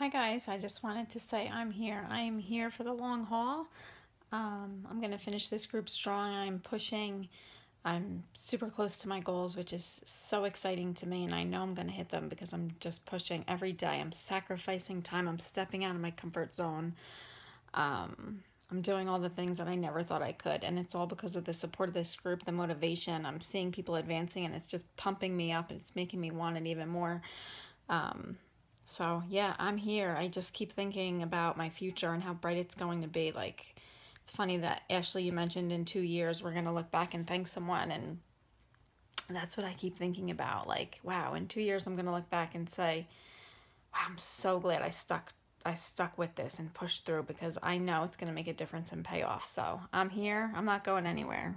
Hi guys, I just wanted to say I'm here. I am here for the long haul. Um, I'm going to finish this group strong. I'm pushing. I'm super close to my goals, which is so exciting to me, and I know I'm going to hit them because I'm just pushing every day. I'm sacrificing time. I'm stepping out of my comfort zone. Um, I'm doing all the things that I never thought I could, and it's all because of the support of this group, the motivation. I'm seeing people advancing, and it's just pumping me up, and it's making me want it even more. Um, so yeah, I'm here. I just keep thinking about my future and how bright it's going to be. Like, it's funny that Ashley, you mentioned in two years we're gonna look back and thank someone, and that's what I keep thinking about. Like, wow, in two years I'm gonna look back and say, wow, I'm so glad I stuck. I stuck with this and pushed through because I know it's going to make a difference and pay off. So I'm here. I'm not going anywhere.